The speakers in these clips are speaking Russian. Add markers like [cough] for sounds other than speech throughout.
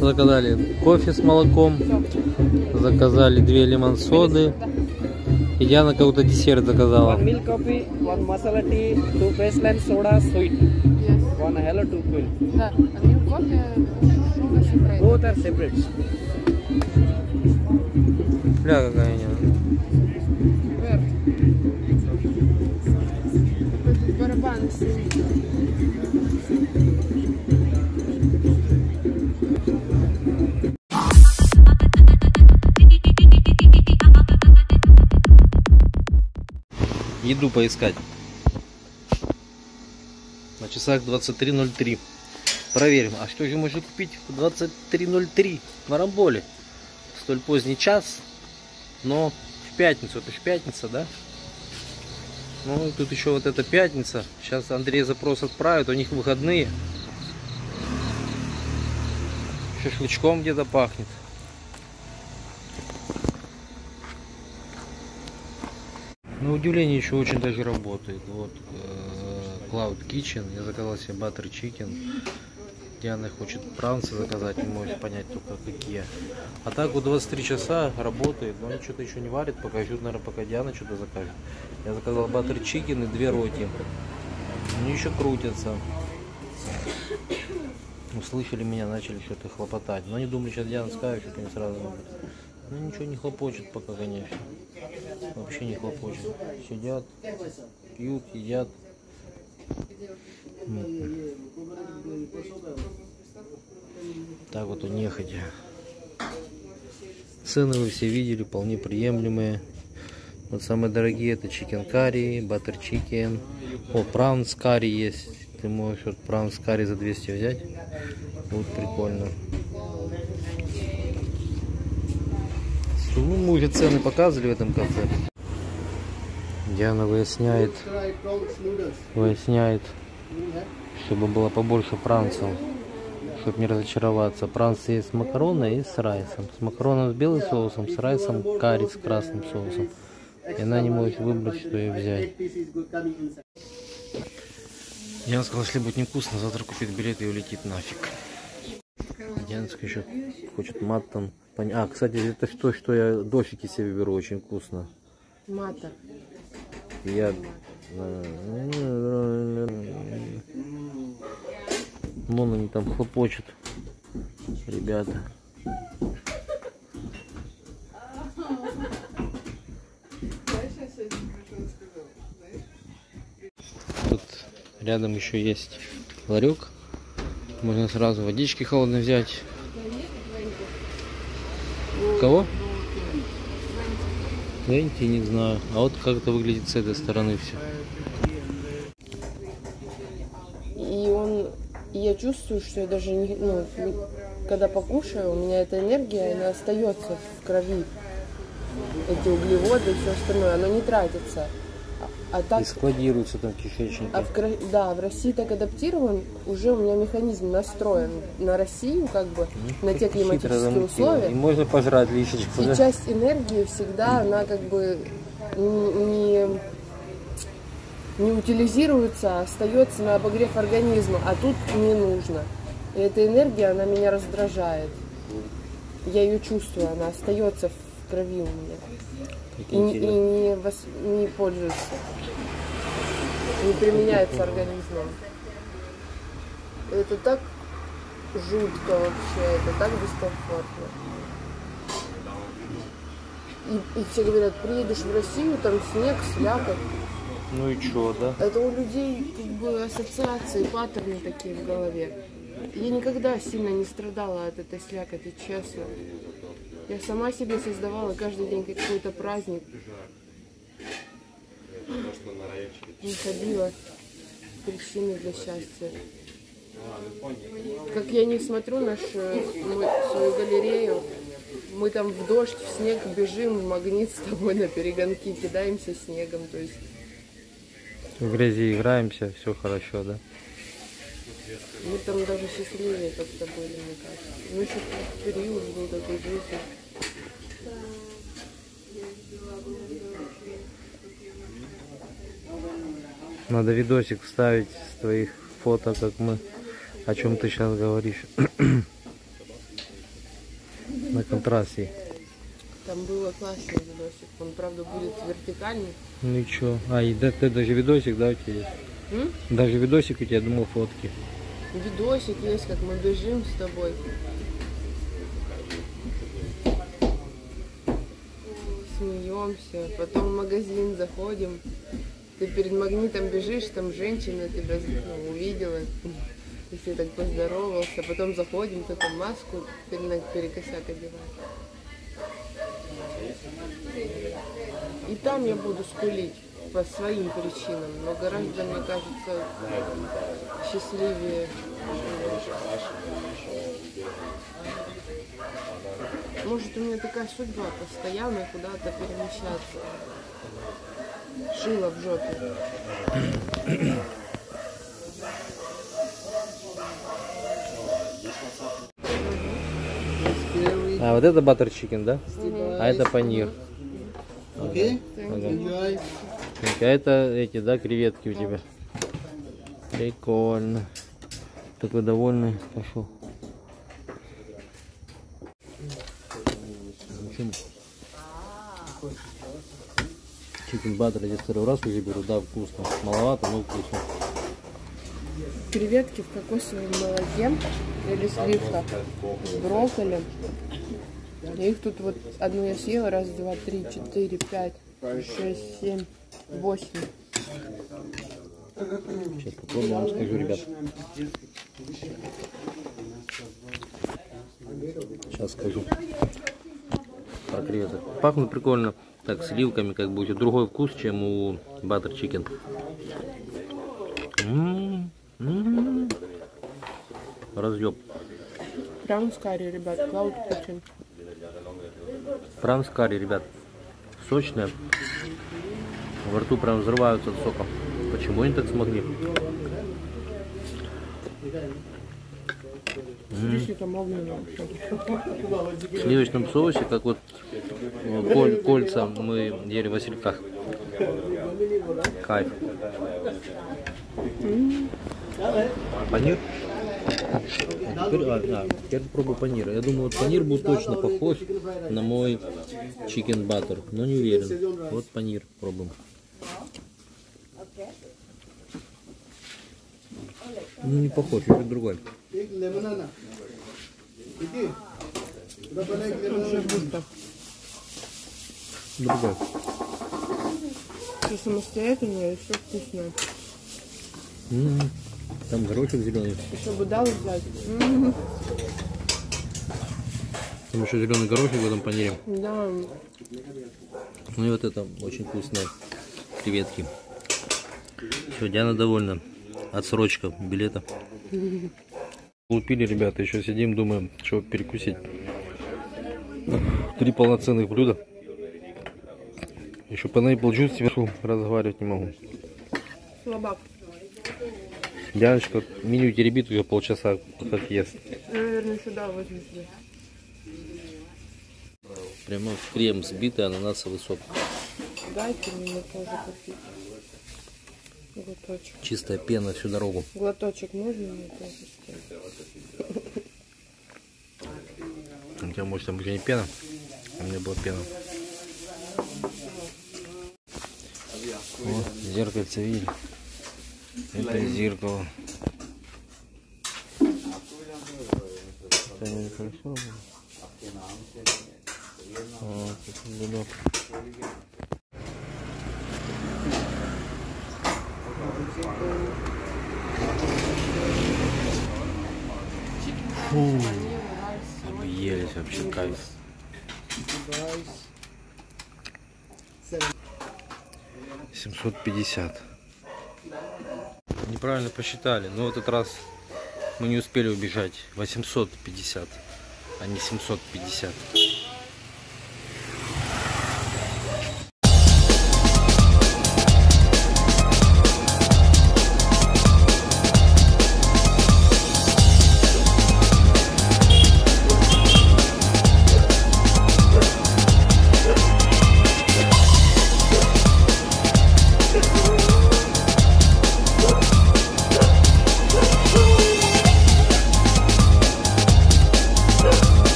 Заказали кофе с молоком, заказали две лимон-соды. И Диана какой-то десерт заказала. One milk coffee, one masala tea, two baseline soda sweet, Yes. one hello two cool. Да, а milk кофе, sugar separate. Both are separate. Бля, какая. Этот барабан. Еду поискать. На часах 23.03. Проверим, а что же можно купить в 23.03 в Арамболе? Столь поздний час, но в пятницу. Это же пятница, да? Ну, тут еще вот эта пятница. Сейчас Андрей запрос отправит, у них выходные. Шашлычком где-то пахнет. На удивление еще очень даже работает. Вот э, Cloud Kitchen. Я заказал себе Butter Chicken. Диана хочет пранцы заказать, не может понять только какие. А так вот 23 часа работает, но они что-то еще не варят, пока ждут, наверное, пока Диана что-то закажет. Я заказал Butter Chicken и две роти. Они еще крутятся. Услышали меня, начали что-то хлопотать. Но они думали, сейчас Диана скажет, что они сразу могут. Ну ничего не хлопочет пока, конечно. Вообще не хлопочет. Сидят, пьют, едят. Так вот он нехотя. Цены вы все видели, вполне приемлемые. Вот самые дорогие это chicken curry, butter chicken. О, prawns curry есть. Ты можешь вот prawns curry за 200 взять. Будет прикольно. Ну, мы уже цены показывали в этом кафе. Диана выясняет, выясняет, чтобы было побольше пранцев, чтобы не разочароваться. Пранцы есть с макароной и с райсом. С макароном с белым соусом, с райсом карри с красным соусом. И она не может выбрать, что ей взять. Диана сказала, если будет невкусно, завтра купит билет и улетит нафиг. Дианочка еще хочет матом. пон- А, кстати, это то, что я дощики себе беру, очень вкусно. Мата. Я... Вон они там хлопочут, ребята. Тут рядом еще есть ларек. Можно сразу водички холодной взять. Кого? Венти, не знаю. А вот как это выглядит с этой стороны все. И он, я чувствую, что я даже не, ну, когда покушаю, у меня эта энергия, она остается в крови. Эти углеводы и все остальное, оно не тратится. А, так, И складируется там в кишечнике. а в, да, в России так адаптирован, уже у меня механизм настроен на Россию, как бы, на те климатические условия. И можно пожрать лишечку, И да? часть энергии всегда, она как бы не, не утилизируется, а остается на обогрев организма, а тут не нужно. И эта энергия, она меня раздражает. Я ее чувствую, она остается в крови у меня. И, не- и не, вос- не пользуется, не применяется организмом. Это так жутко вообще, это так дискомфортно. И, и все говорят, приедешь в Россию, там снег, слякоть. Ну и чё, да? Это у людей как бы ассоциации, паттерны такие в голове. Я никогда сильно не страдала от этой слякоти, честно. Я сама себе создавала каждый день какой-то праздник. Не ходила причины для счастья. Как я не смотрю нашу мой- свою галерею, мы там в дождь, в снег бежим, в магнит с тобой на перегонки, кидаемся снегом. То есть В грязи играемся, все хорошо, да? Мы там даже счастливее как-то были, мне кажется. Ну, еще период был такой жизни. Надо видосик вставить с твоих фото, как мы, о чем ты сейчас говоришь. [clears throat] контрасте. Там было классный видосик. Он, правда, будет вертикальный. Чё? А, и да, ты даже видосик, да, у тебя есть? М? Даже видосик у тебя, думал, фотки. Видосик есть, как мы бежим с тобой. Смеемся, потом в магазин заходим. Ты перед магнитом бежишь, там женщина тебя ну, увидела. Все так поздоровался, потом заходим, там маску пере- перекосяк одеваешь. И там я буду скулить по своим причинам, но гораздо, мне кажется, счастливее. Может, у меня такая судьба постоянно куда-то перемещаться. Шила в жопе. А, вот это butter chicken, да? А это панир. Okay? Ага. Enjoy. А это эти, да, креветки у тебя? Прикольно. Такой довольный пошел. Chicken butter я второй раз уже беру, да, вкусно. Маловато, но вкусно. Креветки в кокосовом молоке или сливках с брокколи. И их тут вот одну я съела, раз, два, три, четыре, пять, шесть, семь, восемь. Сейчас попробую, вам скажу, ребят. Сейчас скажу. Про креветок. Пахнут прикольно. Так, сливками, как бы другой вкус, чем у баттер чикен. М, м. Разъеб. Прям с карри, ребят, клауд кучин. Франц карри, ребят. Сочная. Во рту прям взрываются от сока. Почему они так смогли? В сливочном соусе, как вот коль- кольца мы ели в Васильках. Кайф. Панир? А теперь, а, да, теперь попробую панир. Я думаю, вот панир будет точно похож на мой чикен баттер, но не уверен. Вот панир пробуем. Ну не похож, чуть другой. Take Другой. Все самостоятельное и все вкусное. М, Там горошек зеленый. Еще будал взять. М, Там еще зеленый горошек в этом панире. Да, Ну и вот это очень вкусные креветки. Все, Диана довольна. Отсрочка билета. Купили, ребята, еще сидим, думаем, что перекусить. Три полноценных блюда. Еще по Apple Juice сверху разговаривать не могу. слабак. Дианочка меню теребит уже полчаса, как ест. Наверное, сюда возьмите. Прямо в крем сбитый ананасовый сок. Дайте мне тоже попить. Глоточек. Чистая пена всю дорогу. Глоточек можно мне тоже? У тебя может там не пена, а у меня была пена. Вот, зеркальце видели? Это зеркало. Это не хорошо было? Как удобно. Фу, объелись вообще кайф. Семьсот пятьдесят. Неправильно посчитали, но в этот раз мы не успели убежать. 850, а не 750.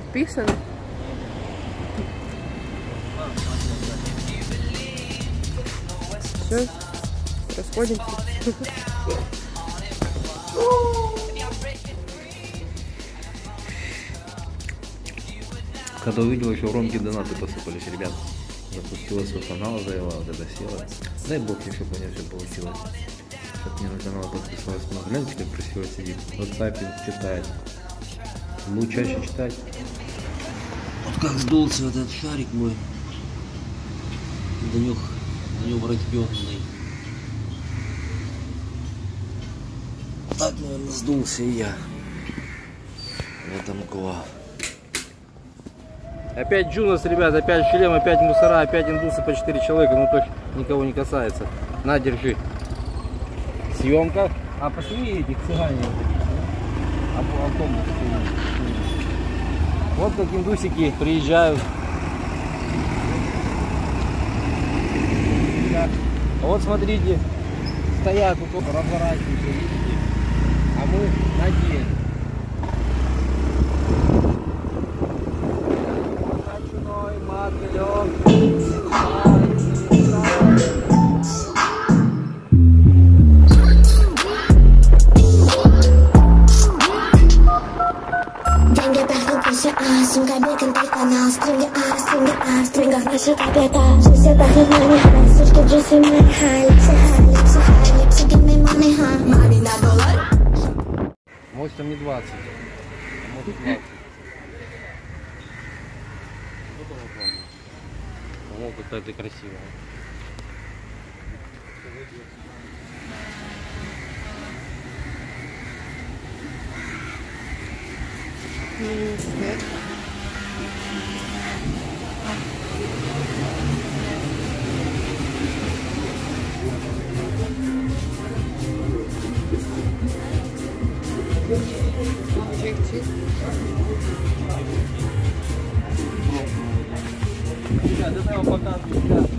Подписаны. Все, расходимся. Когда увидел, еще в Ромке донаты посыпались, ребят. Запустила свой канал, завела, вот это села. Дай бог мне, чтобы у меня все получилось. Чтоб мне на канал подписалась. Ну, гляньте, как красиво сидит. Вот тапинг читает. Буду чаще читать. Как сдулся этот шарик мой. Данюх, Данюх растетный. Так, наверное, сдулся и я. В этом кла. Опять Джунас, ребят, опять шлем, опять мусора, опять индусы по 4 человека, ну точно никого не касается. На, держи. Съемка. А пошли этих цыгане. А, автобус. Вот как индусики приезжают. А вот смотрите, стоят, разворачиваются, видите? А мы на деле. Ребят, это я вам показываю. ребят. Товарищ.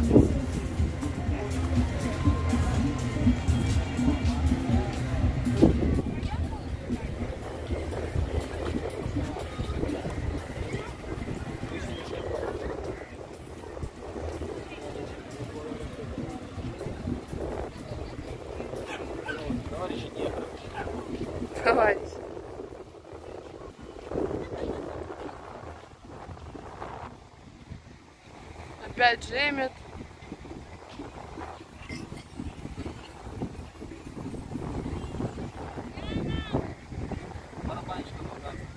Жемет.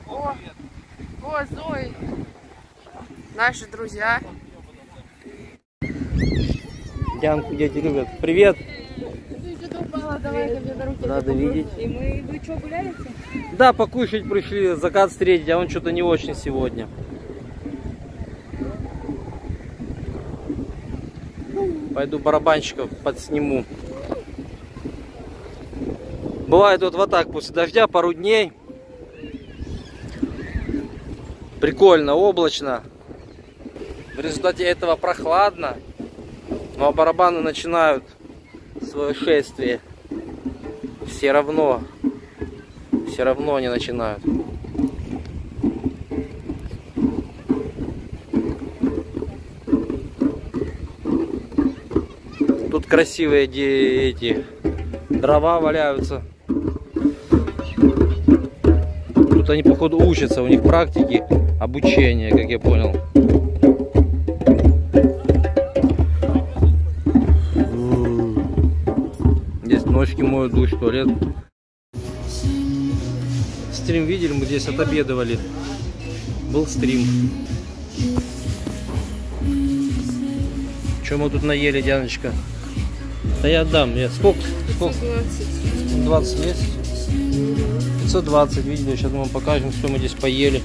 О, о, Зои. Наши друзья. Янку дети любят. Привет. Давай, ко мне Рада видеть. И мы, вы что, гуляете? Да, покушать пришли, закат встретить, а он что-то не очень сегодня. Пойду барабанщиков подсниму. Бывает вот вот так после дождя пару дней. Прикольно, облачно. В результате этого прохладно. Ну а барабаны начинают свое шествие. Все равно все равно они начинают. Тут красивые эти дрова валяются. Тут они походу учатся, у них практики обучения, как я понял. Здесь ножки моют, душ, туалет. Стрим видели, мы здесь отобедывали. Был стрим. Что мы тут наели, Дианочка? Да я отдам. Я сколько? Сколько? 20 есть? 520, видели, сейчас мы вам покажем, что мы здесь поели.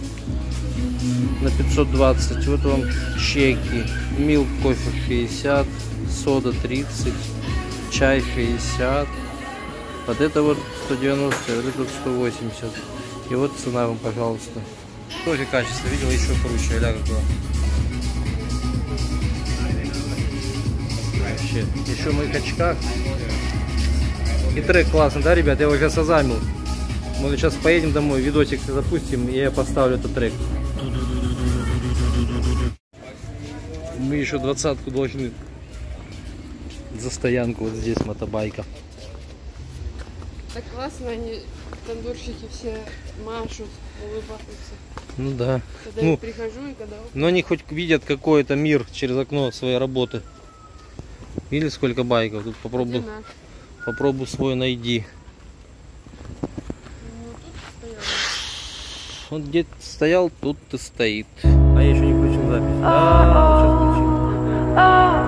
На 520. Вот вам чеки. Милк кофе 60, сода 30, чай 60. Вот это вот 190, вот это вот 180. И вот цена вам, пожалуйста. Тоже качество, видела еще круче, аля какое вообще. Еще в моих очках. И трек классный, да, ребят? Я его сейчас озамил. Мы сейчас поедем домой, видосик запустим, и я поставлю этот трек. Мы еще двадцатку должны за стоянку вот здесь мотобайка. Так классно, они тандурщики все машут, улыбаются. Ну да. Когда ну, я прихожу и когда... Но они хоть видят какой-то мир через окно своей работы. Видели сколько байков? Тут попробуй, попробуй свой найди. Вот где стоял, тут ты стоит. А я еще не включил запись. Да, сейчас включил.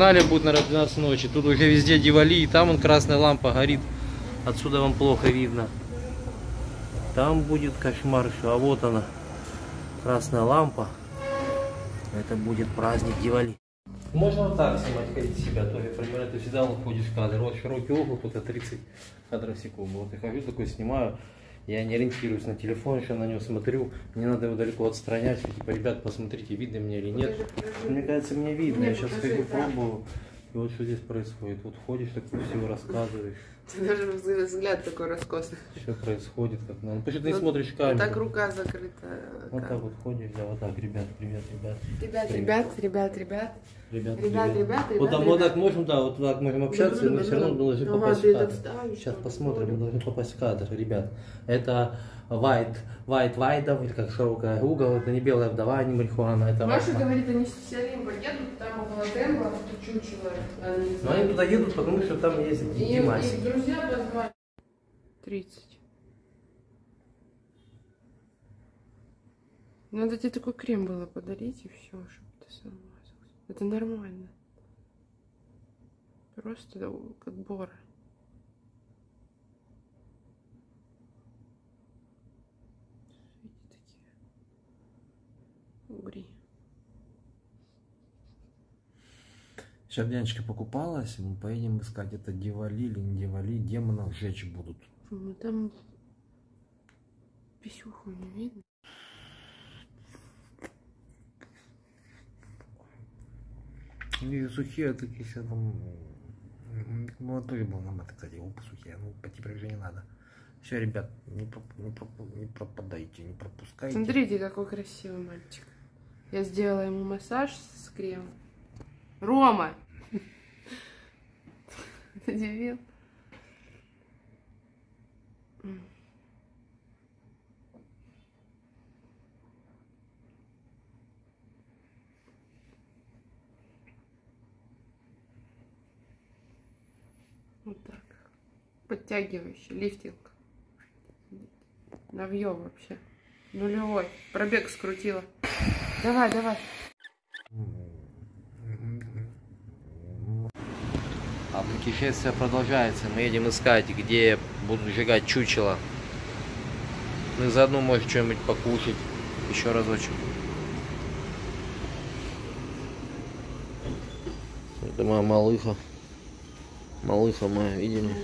Акханале будет, наверное, 12 ночи. Тут уже везде Дивали, и там он красная лампа горит. Отсюда вам плохо видно. Там будет кошмар еще, а вот она. Красная лампа. Это будет праздник Дивали. Можно вот так снимать, ходить себя тоже. Примерно ты всегда уходишь в кадр. Вот широкий угол, только 30 кадров в секунду. Вот я хожу такой, снимаю. Я не ориентируюсь на телефон, еще на него смотрю. Не надо его далеко отстранять. Типа, ребят, посмотрите, видно мне или нет. Мне кажется, мне видно. Я сейчас хожу, да. пробую. И вот что здесь происходит. Вот ходишь, так все рассказываешь. Ты даже взгляд- такой раскосный. Все происходит как надо. Потому что ты не смотришь в Вот камеру. так рука закрыта. Вот так вот ходишь, да, вот так, ребят, привет, ребят. Ребят, Привет. ребят, ребят, ребят. Ребят, Ребят, ребят, Вот ребят, так, вот ребят. так можем, да, вот так можем общаться, но все равно должны Ага, попасть в кадр. Сейчас посмотрим, мы должны попасть в кадр, ребят. Это white, white white, или как широкая угол, это не белая вдова, не марихуана, это... Маша говорит, они с Селим поедут, там около темпа, тут чучело. Но знают. они туда едут, потому что там есть Димасик. Друзья позвали. 30. Надо тебе такой крем было подарить и все, чтобы ты сам. Это нормально. Просто да, как бора. Видите, такие угри. Сейчас Яночка покупалась, мы поедем искать, это Дивали или не Дивали, демонов сжечь будут. Ну там писюху не видно. И сухие такие все там... Ну, тоже был нам это, кстати, оба сухие, ну, по типу уже не надо. Все, ребят, не, проп- не проп- не пропадайте, не пропускайте. Смотрите, какой красивый мальчик. Я сделала ему массаж с кремом. Рома! [laughs] Ты дебил? Вот так. Подтягивающий, лифтинг. Навье вообще. Нулевой. Пробег скрутила. Давай, давай. Путешествие продолжается. Мы едем искать, где будут сжигать чучело. Ну и заодно, может, что-нибудь покушать. Еще разочек. Это моя малыха. Малыха моя, видели?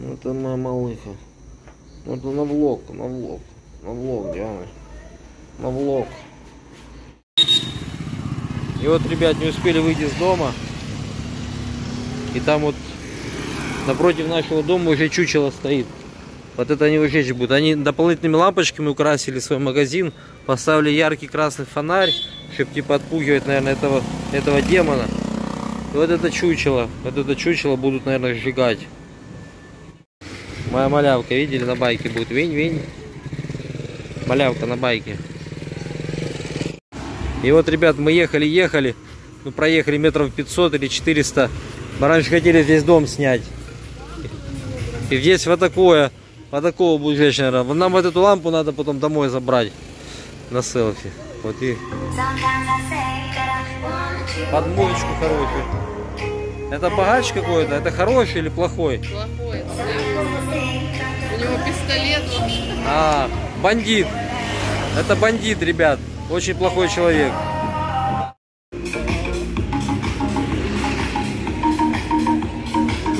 Ну, Это моя малыха. Ну, это на влог, на влог. На влог, Диана. На влог. И вот, ребят, не успели выйти из дома. И там вот напротив нашего дома уже чучело стоит. Вот это они выжечь будут. Они дополнительными лампочками украсили свой магазин, поставили яркий красный фонарь, чтобы типа отпугивать, наверное, этого, этого демона. И вот это чучело, вот это чучело будут, наверное, сжигать. Моя малявка, видели, на байке будет. Винь-винь. Малявка на байке. И вот, ребят, мы ехали-ехали. Мы проехали метров 500 или 400. Мы раньше хотели здесь дом снять. И здесь вот такое, вот такого будет наверное. Нам вот эту лампу надо потом домой забрать на селфи. Вот и подмоечку хорошую. Это богач какой-то? Это хороший или плохой? Плохой. У него пистолет. А, бандит. Это бандит, ребят. Очень плохой человек.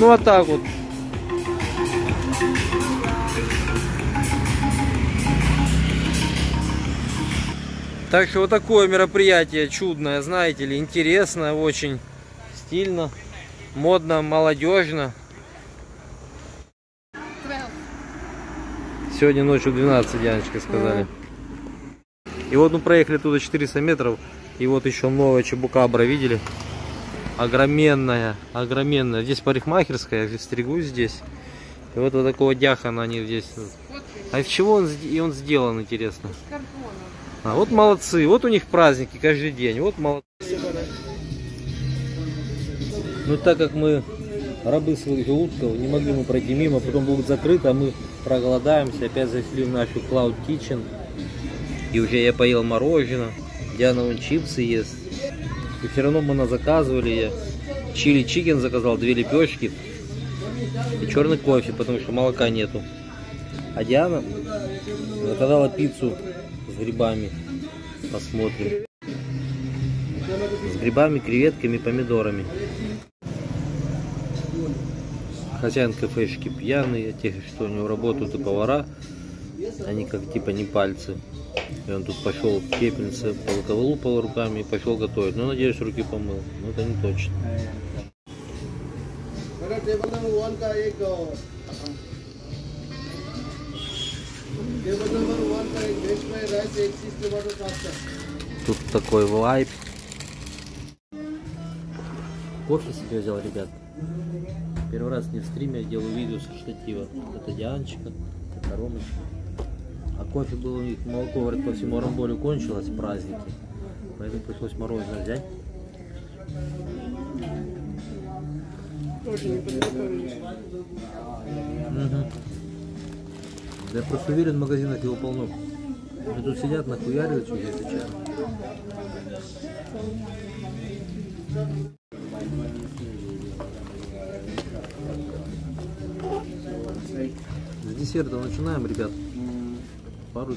Ну вот так вот. Так что вот такое мероприятие чудное, знаете ли, интересное, очень стильно, модно, молодежно. Сегодня ночью 12, Яночка сказали. И вот мы проехали туда 400 метров. И вот еще новая чебукабра, видели? Огроменная, огроменная. Здесь парикмахерская, я же стригусь здесь. И вот вот такого дяхана они здесь. А из чего он, и он сделан, интересно? А, вот молодцы, вот у них праздники каждый день, вот молодцы. Ну так как мы рабы своих желудков, не могли мы пройти мимо, потом будет закрыто, а мы проголодаемся, опять зашли в нашу Cloud Kitchen. И уже я поел мороженое, Диана вон чипсы ест. И все равно мы на заказывали, я чили чикен заказал, две лепешки и черный кофе, потому что молока нету. А Диана заказала пиццу с грибами. Посмотрим. С грибами, креветками, помидорами. Хозяин кафешки пьяный, а те, что у него работают и повара, они как типа не пальцы. И он тут пошел кепельце, полковылупал руками и пошел готовить. Ну, надеюсь, руки помыл. Но это не точно. Тут такой вайп. Кофе себе взял, ребят. Первый раз не в стриме, делаю видео со штатива. Это Дианочка, это Ромочка. А кофе было у них, молоко, говорят, по всему Рамболю кончилось, праздники. Поэтому пришлось мороженое взять. Тоже не подготовились. Мгм. Да я просто уверен, в магазинах его полно. Они тут сидят, нахуяривают чуть это чай. С десерта начинаем, ребят. Пару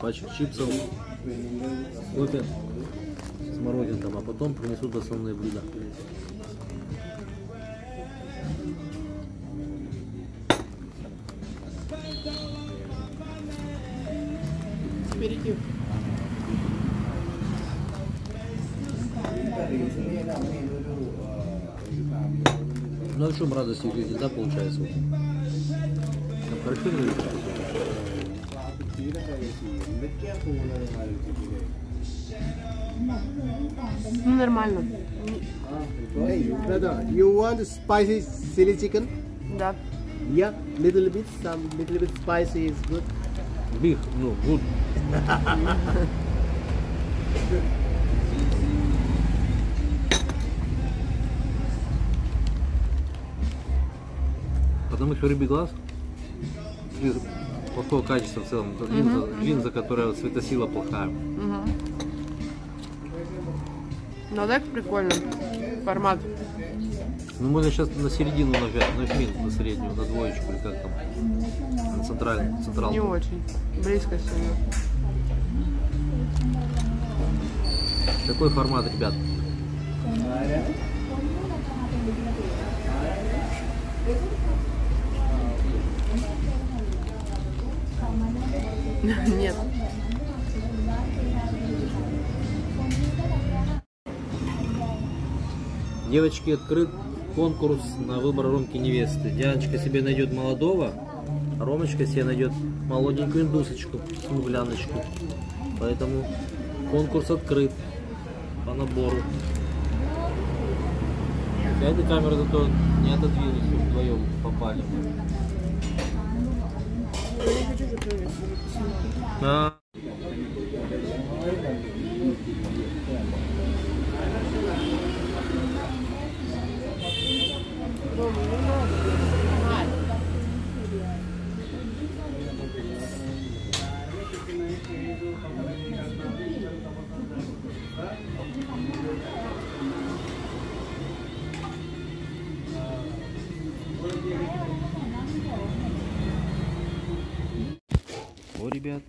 пачек чипсов, кофе с мороженком, а потом принесут основные блюда. Аперитив. Ну а в чем радость в жизни, да, получается? Не Ну, нормально. Hey, brother, you want spicy chili chicken? Да. Yeah, little bit, some little bit spicy is good. Биг, ну, гуд. Потому что рыбий глаз линза плохого качества в целом. Это Линза, линза, которая светосила плохая. Мгм. Ну так прикольно. Формат. Ну можно сейчас на середину нажать, нажми на среднюю, на двоечку или как там. На центральную, централку. Не очень. Близко сильно. Такой формат, ребят. Нет. Девочки, открыт конкурс на выбор Ромки невесты. Дианочка себе найдет молодого, а Ромочка себе найдет молоденькую индусочку, смугляночку. Поэтому конкурс открыт по набору. Я этой камеры зато не отодвинусь, чтобы вдвоем попали. А, О,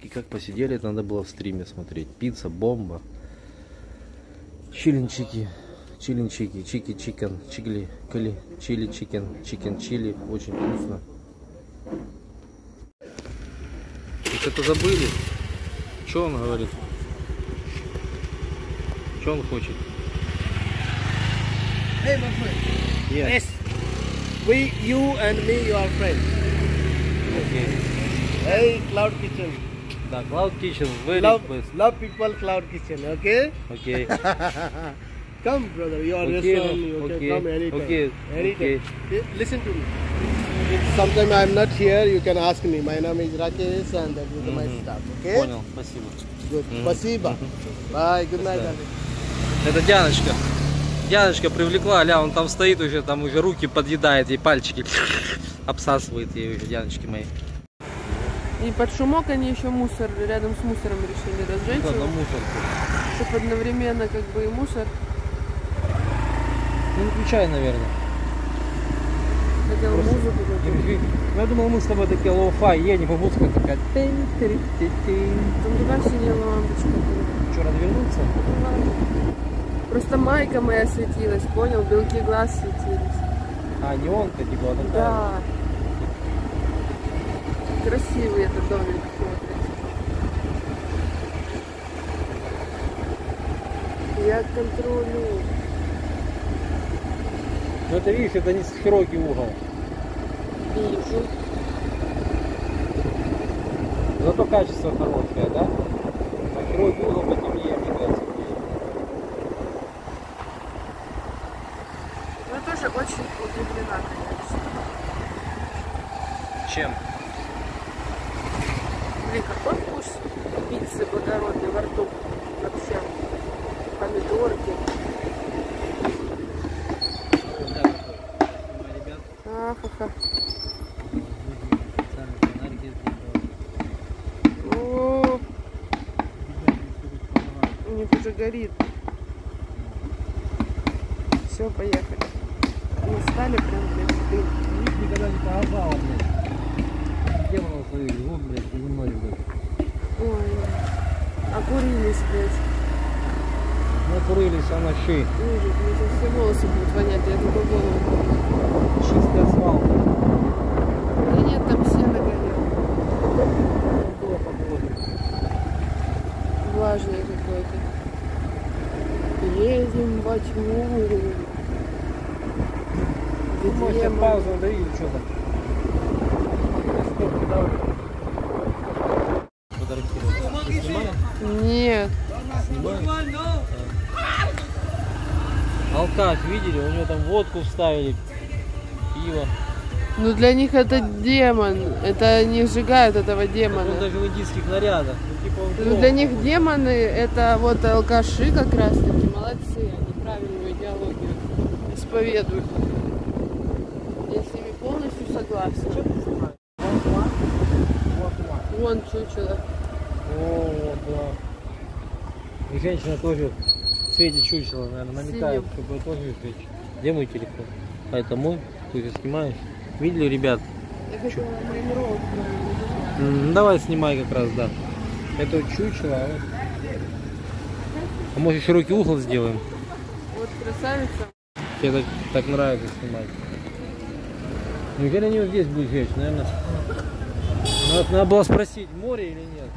как посидели, это надо было в стриме смотреть. Пицца, бомба. Чилинчики, чилинчики, чики chicken, чигли, кали, chili chicken, chicken chili. Очень вкусно. Что-то забыли? Что он говорит? Что он хочет? Hey, my friend. Yes. Yes. We, you and me, you are friends. Okay. Hey, Cloud Kitchen. Да, Cloud Kitchen, very Love, best. love people, Cloud Kitchen. Okay. Okay. Come, brother. Your Okay, restaurant. You okay, can come anytime. okay, Anytime. okay. Li- Listen to me. Sometime I am not here. You can ask me. My name is Rakesh, and that is my Mhm. staff. Okay. Понял, спасибо. Good. Mhm. Спасибо. Bye. Good night, darling. Это Дианочка. Дианочка привлекла, ля, он там стоит уже, там уже руки подъедает, ей пальчики обсасывает ей уже, Дианочки мои. И под шумок они еще мусор рядом с мусором решили разжечь, Да, на мусорку. чтобы одновременно как бы и мусор. Ну, не включай, наверное. Хотел музыку какую-то. Я думал, мы с тобой такие lo-fi едем, и музыка такая. Там такая синяя лампочка. Что, развернуться? Просто майка моя светилась, понял? Белки глаз светились. А, неонка, типа, вот такая. Да. Красивый этот домик смотрится. Я контролю. Ну, это, видишь, это не широкий угол. Вижу. Зато качество короткое, да? А широкий угол потемнее, мне кажется. Я тоже очень удивлена, конечно. Чем? Блин, какой вкус пиццы благородный во рту. Вообще. Помидорки. Ахаха. О, у них уже горит. Все, поехали. Не стали прям, блин, дым. никогда не показала, блядь. Демонов своих, его, блядь, земной, блядь. Ой, окурились, блядь. Накурились, а на ши. Ужас, все волосы будут вонять, я только голову. Чистый асфальт. Да нет, там. Было погода. Влажное какое-то. Едем во тьму. Может, Где мы? паузу надо или что там? Стоп, давай. Алкаш, видели? У него там водку вставили, пиво. Ну для них это демон. Это они сжигают этого Он демона. даже в индийских нарядах. Ну, типа, Ну, для них демоны это вот алкаши как раз таки. Молодцы, они правильную идеологию исповедуют. Я с ними полностью согласна. Вон чучело. О, да. И женщина тоже свете чучела, наверное, намекает, чтобы я тоже женщина. Где мой телефон? А это мой? Ты же снимаешь? Видели, ребят? Я. М, Ну, давай снимай как раз, да. Это вот чучело, а вот. А может широкий угол сделаем? Вот красавица. Тебе так, так нравится снимать. Неужели они вот здесь будут жечь? Наверное. Надо, надо было спросить, море или нет.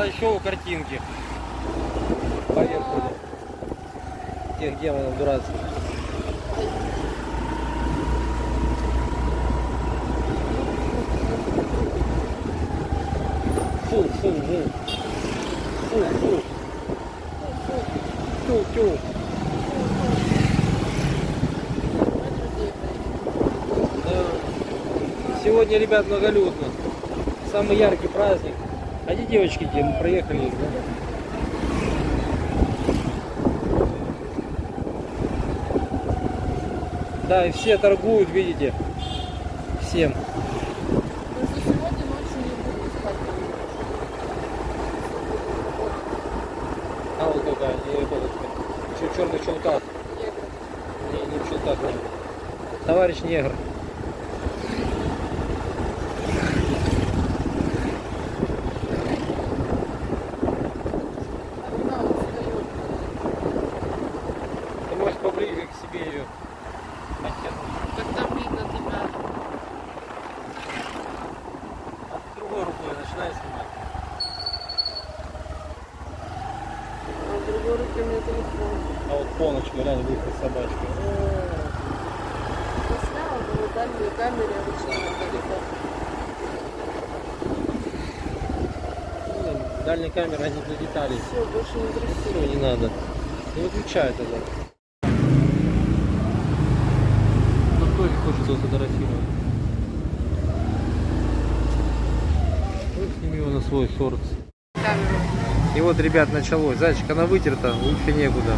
И стали шоу картинки. Поехали. Тех демонов дурацких. Фу, фу, фу. Фу, фу. Тю, тю. Да. Сегодня, ребят, многолюдно. Самый яркий праздник. Девочки, где мы проехали да? Да, и все торгуют, видите. Всем. Просто сегодня ночью не буду спать. А вот какая, не фоточка. Еще в черных чулках. Не, не в чулках, не. Товарищ негр. Она устает. Ты можешь поближе к себе ее. Как там видно тебя. А ты другой рукой начинай снимать. А в другой руке у меня телефон. А вот полночка, глянь, выход собачка. Я сняла, дальней камере обычно далеко. Ну, дальняя камера не для деталей. Все, больше не Все, трясти. не надо. Не выключай тогда. Ну, тоже хочется сфотографировать. Ну, сними его на свой шорт. Камеру. И вот, ребят, началось. Зайчик, она вытерта, лучше некуда.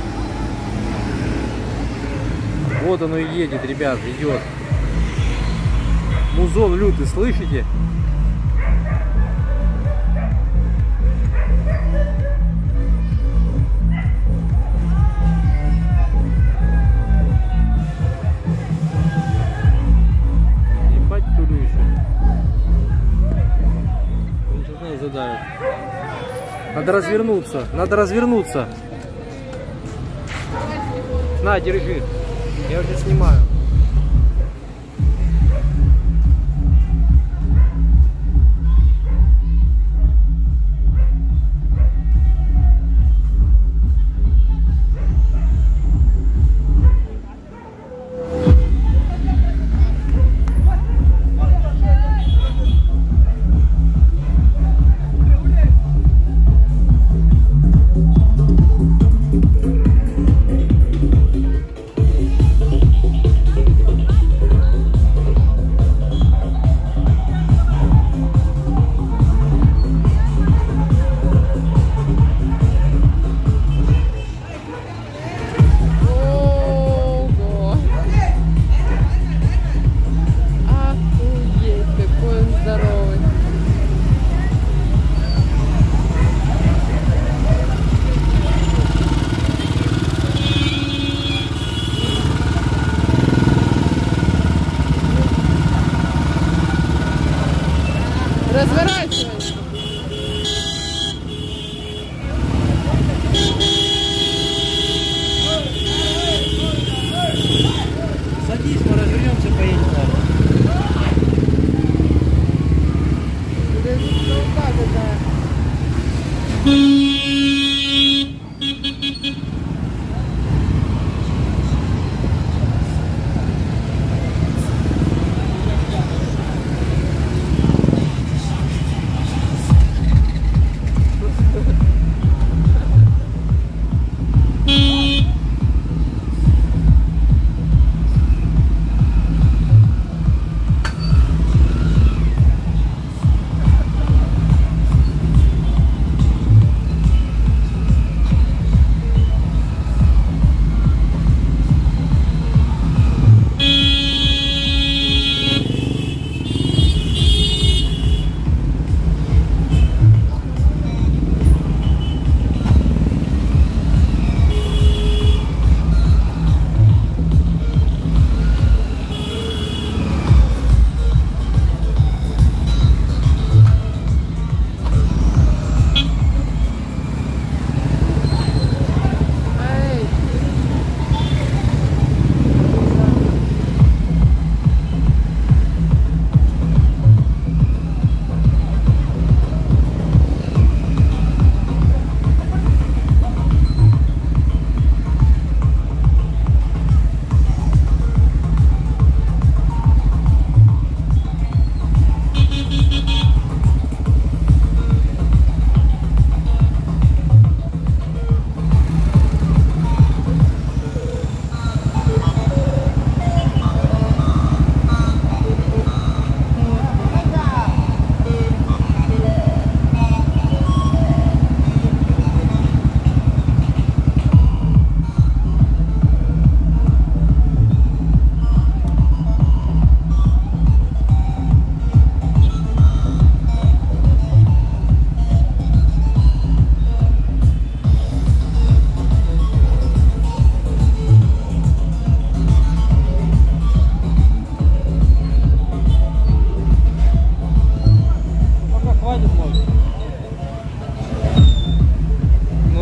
Вот оно и едет, ребят, идет. Музон лютый, слышите? Ебать тулю еще. Сейчас нас. Надо развернуться, надо развернуться. На, держи. Я уже снимаю.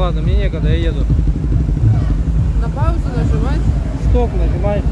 ладно, мне некогда, я еду. На паузу нажимать? Стоп нажимать.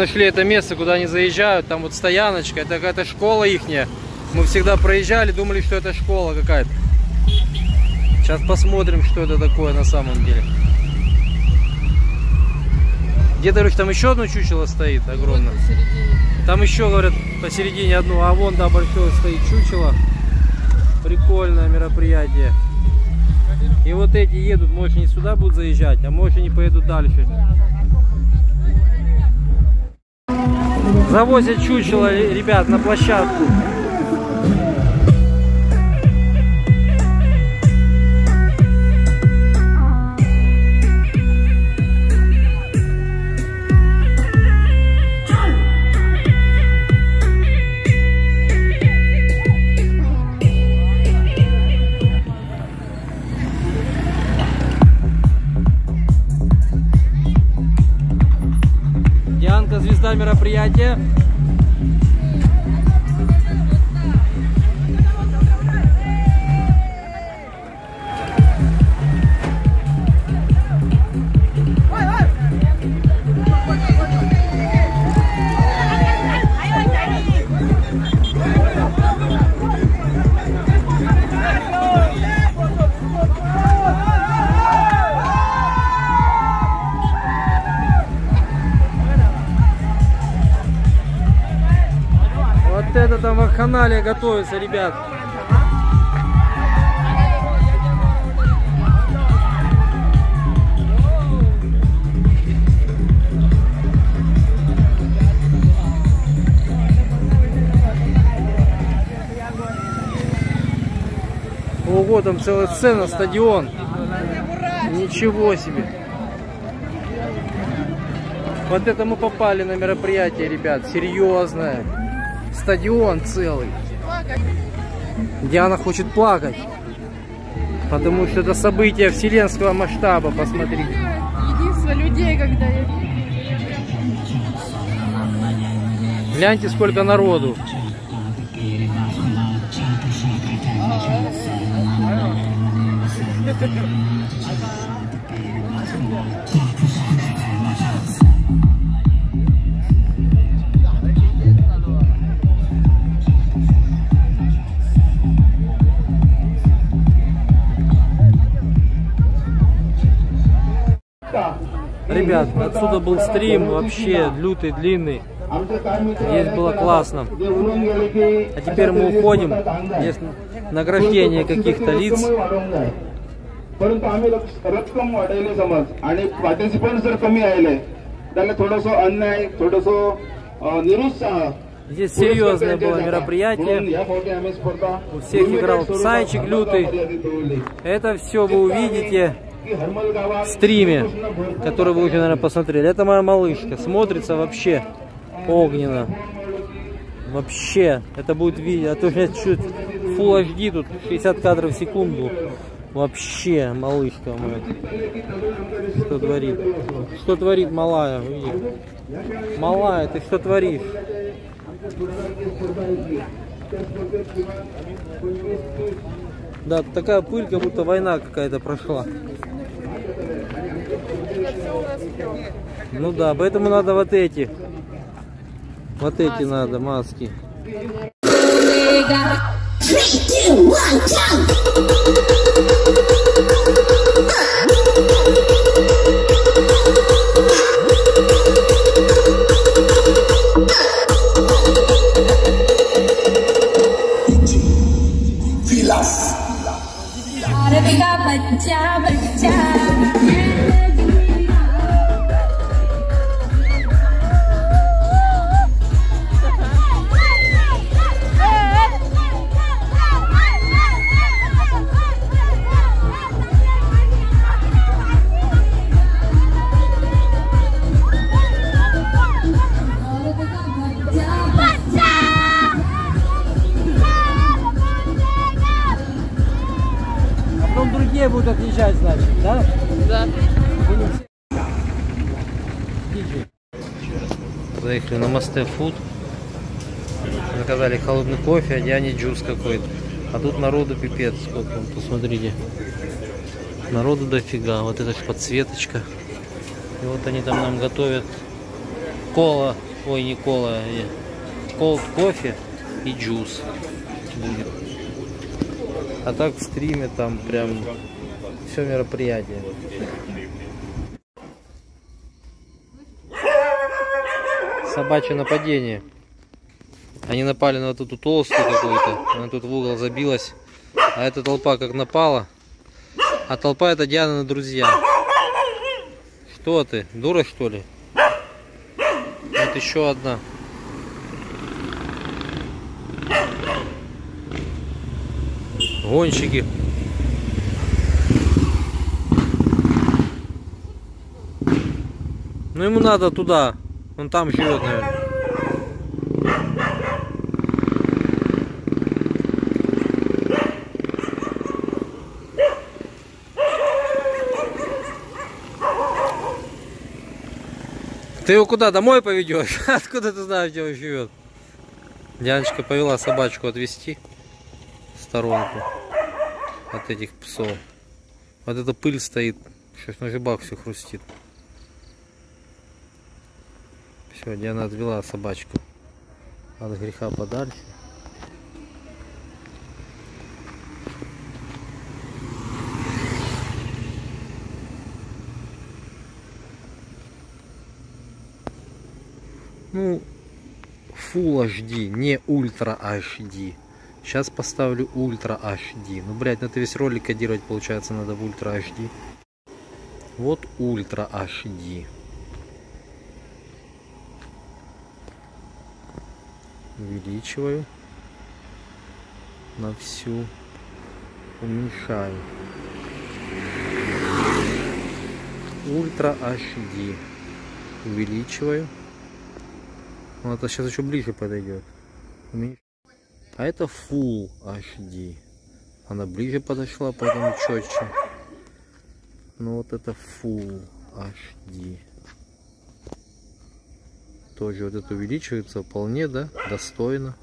Нашли это место, куда они заезжают. Там вот стояночка, это какая-то школа ихняя. Мы всегда проезжали, думали, что это школа какая-то. Сейчас посмотрим, что это такое на самом деле. Где-то, говоришь, там еще одно чучело стоит огромное. Там еще, говорят, посередине одно, а вон, да, большое стоит чучело. Прикольное мероприятие. И вот эти едут, может, не сюда будут заезжать, а может, они поедут дальше. Завозят чучело, ребят, на площадку. aja. Вакханалия готовится, ребят. Ого, там целая сцена, стадион. Ничего себе. Вот это мы попали на мероприятие, ребят, серьезное. Стадион целый. Диана хочет плакать. Потому что это событие вселенского масштаба, посмотрите. Единство людей, когда я Гляньте, сколько народу. Ребят, отсюда был стрим вообще лютый, длинный. Здесь было классно. А теперь мы уходим. Здесь награждение каких-то лиц. परंतु आम्ही रक्ष- रक्कम वाढायला समज आणि पार्टिसिपंट जर कमी आले त्याला थोडस अन्याय थोडस निरुत्साह Здесь серьезное было म्हणून мероприятие. यापोटी आम्ही स्पर्धा У всех играл स्वरूपात Псайчик лютый. मर्यादित ठेवली. Это все вы увидите стриме, который вы уже, наверное, посмотрели. Это моя малышка. Смотрится вообще огненно. Вообще. Это будет видео. А то сейчас чуть Full HD тут 60 кадров в секунду. Вообще, малышка моя. Что творит? Что творит малая? Видите? Малая, ты что творишь? Да, такая пыль, как будто война какая-то прошла. Ну да, поэтому надо вот эти. Вот маски. эти надо, маски. Three, two, one, Заехали Namaste Food. Заказали холодный кофе, а Диане juice какой-то. А тут народу пипец, сколько, посмотрите. Народу дофига. Вот это ж подсветочка. И вот они там нам готовят кола, ой, не кола, cold coffee и juice будет. А так в стриме там прям все мероприятие. Собачье нападение. Они напали на эту толстую какую-то. Она тут в угол забилась. А эта толпа как напала. А толпа это Диана друзья. Что ты? Дура что ли? Вот еще одна. Гонщики. Ну ему надо туда. Он там живет, наверное. Ты его куда? Домой поведешь? [laughs] Откуда ты знаешь, где он живет? Дианочка повела собачку отвезти в сторонку от этих псов. Вот эта пыль стоит, что на зубах все хрустит. Все, Диана отвела собачку от греха подальше. Ну, Full HD, не Ультра HD. Сейчас поставлю Ultra HD. Ну, блядь, на это весь ролик кодировать, получается, надо в Ultra HD. Вот Ultra HD. Увеличиваю на всю. Уменьшаю. Ultra HD. Увеличиваю. Ну, это сейчас еще ближе подойдет. А это Full HD. Она ближе подошла, поэтому четче. Ну вот это Full HD. Тоже вот это увеличивается вполне, да, достойно.